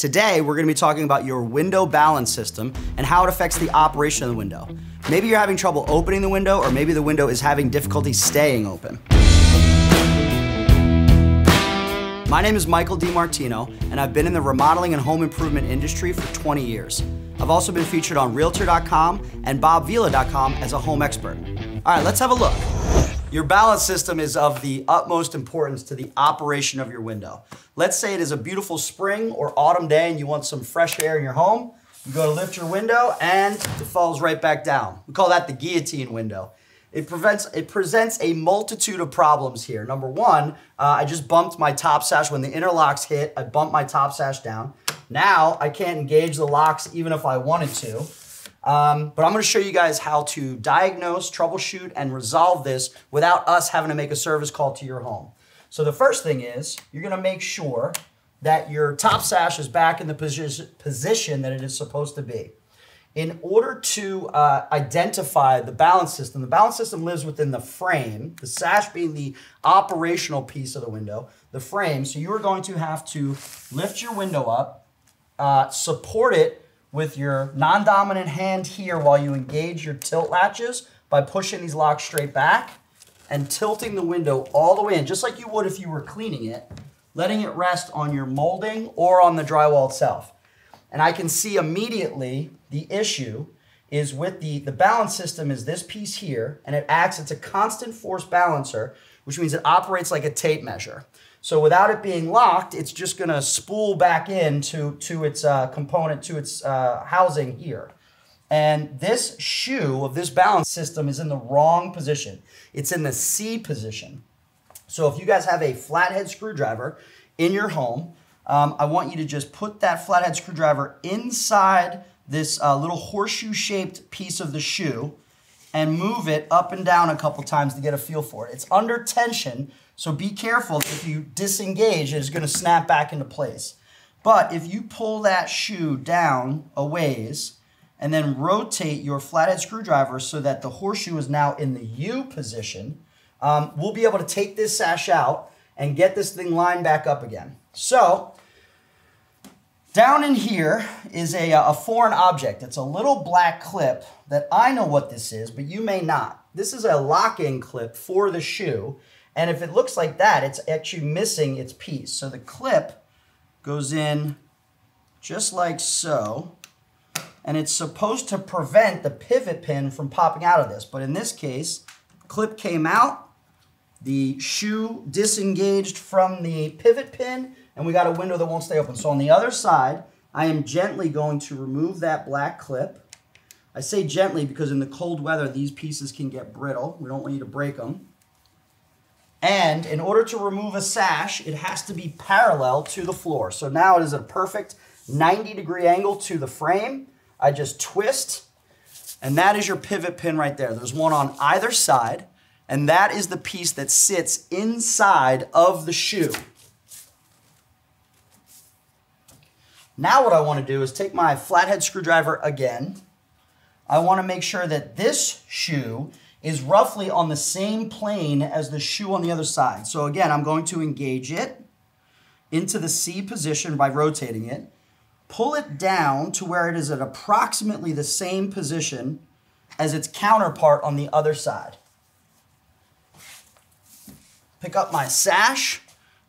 Today, we're gonna be talking about your window balance system and how it affects the operation of the window. Maybe you're having trouble opening the window, or maybe the window is having difficulty staying open. My name is Michael DiMartino, and I've been in the remodeling and home improvement industry for 20 years. I've also been featured on Realtor.com and BobVila.com as a home expert. All right, let's have a look. Your balance system is of the utmost importance to the operation of your window. Let's say it is a beautiful spring or autumn day and you want some fresh air in your home. You go to lift your window and it falls right back down. We call that the guillotine window. It, prevents, it presents a multitude of problems here. Number one, uh, I just bumped my top sash. When the interlocks hit, I bumped my top sash down. Now I can't engage the locks even if I wanted to. Um, but I'm gonna show you guys how to diagnose, troubleshoot, and resolve this without us having to make a service call to your home. So the first thing is, you're gonna make sure that your top sash is back in the position, position that it is supposed to be. In order to uh, identify the balance system, the balance system lives within the frame, the sash being the operational piece of the window, the frame. So you are going to have to lift your window up, uh, support it with your non-dominant hand here while you engage your tilt latches by pushing these locks straight back and tilting the window all the way in, just like you would if you were cleaning it, letting it rest on your molding or on the drywall itself. And I can see immediately the issue is with the, the balance system is this piece here, and it acts, it's a constant force balancer, which means it operates like a tape measure. So without it being locked, it's just gonna spool back in to, to its uh, component, to its uh, housing here. And this shoe of this balance system is in the wrong position. It's in the C position. So if you guys have a flathead screwdriver in your home, um, I want you to just put that flathead screwdriver inside this uh, little horseshoe shaped piece of the shoe and move it up and down a couple times to get a feel for it. It's under tension, so be careful if you disengage, it's gonna snap back into place. But if you pull that shoe down a ways and then rotate your flathead screwdriver so that the horseshoe is now in the U position, um, we'll be able to take this sash out and get this thing lined back up again. So, down in here is a, uh, a foreign object. It's a little black clip that I know what this is, but you may not. This is a lock-in clip for the shoe, and if it looks like that, it's actually missing its piece. So the clip goes in just like so, and it's supposed to prevent the pivot pin from popping out of this. But in this case, clip came out, the shoe disengaged from the pivot pin, and we got a window that won't stay open. So on the other side, I am gently going to remove that black clip. I say gently because in the cold weather, these pieces can get brittle. We don't want you to break them. And in order to remove a sash, it has to be parallel to the floor. So now it is a perfect 90 degree angle to the frame. I just twist, and that is your pivot pin right there. There's one on either side, and that is the piece that sits inside of the shoe. Now what I want to do is take my flathead screwdriver again. I want to make sure that this shoe is roughly on the same plane as the shoe on the other side. So again, I'm going to engage it into the C position by rotating it, pull it down to where it is at approximately the same position as its counterpart on the other side. Pick up my sash.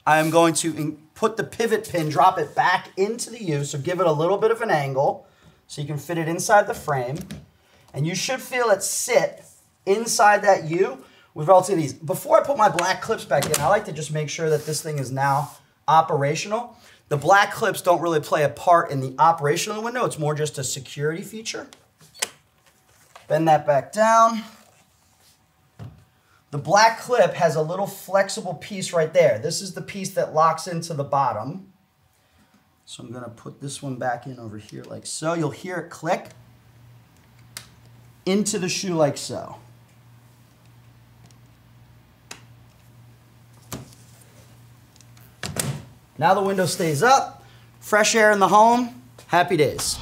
I'm going to put the pivot pin, drop it back into the U, so give it a little bit of an angle so you can fit it inside the frame. And you should feel it sit inside that U with relative ease. Before I put my black clips back in, I like to just make sure that this thing is now operational. The black clips don't really play a part in the operation of the window. It's more just a security feature. Bend that back down. The black clip has a little flexible piece right there. This is the piece that locks into the bottom. So I'm gonna put this one back in over here like so. You'll hear it click into the shoe like so. Now the window stays up, fresh air in the home, happy days.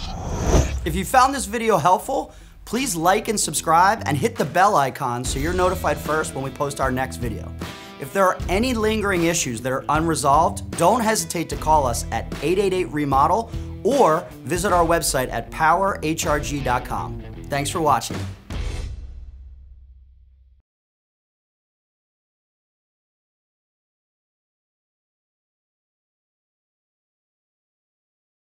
If you found this video helpful, please like and subscribe and hit the bell icon so you're notified first when we post our next video. If there are any lingering issues that are unresolved, don't hesitate to call us at 888 Remodel or visit our website at powerhrg.com. Thanks for watching.